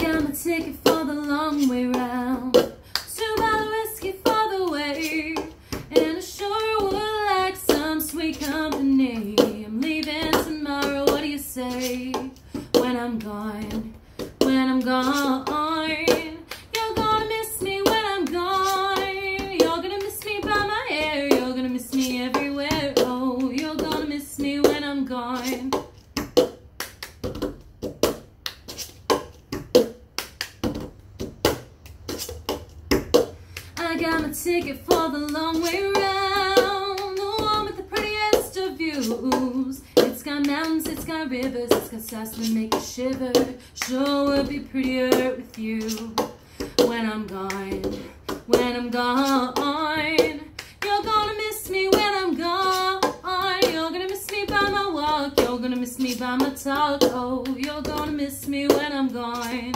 a ticket for the long way round. Two bottle whiskey for the way. And I sure would like some sweet company. I'm leaving tomorrow, what do you say? When I'm gone, when I'm gone. You're gonna miss me when I'm gone. You're gonna miss me by my hair. You're gonna miss me everywhere. Oh, you're gonna miss me when I'm gone. I got my ticket for the long way round, the one with the prettiest of views. It's got mountains, it's got rivers, it's got stars to make you shiver. Sure would be prettier with you when I'm gone, when I'm gone. You're gonna miss me when I'm gone. You're gonna miss me by my walk. You're gonna miss me by my talk. Oh, you're gonna miss me when I'm gone.